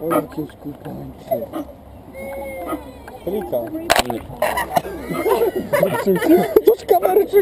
O jakieś kupańcie. Klika. Czuć kamery czy